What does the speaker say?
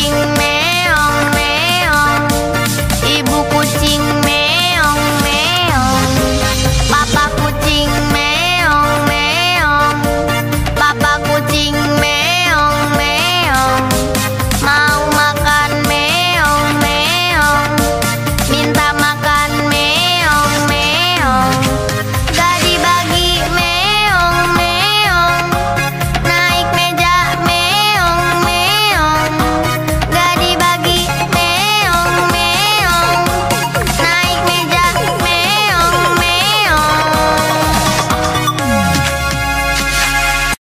sing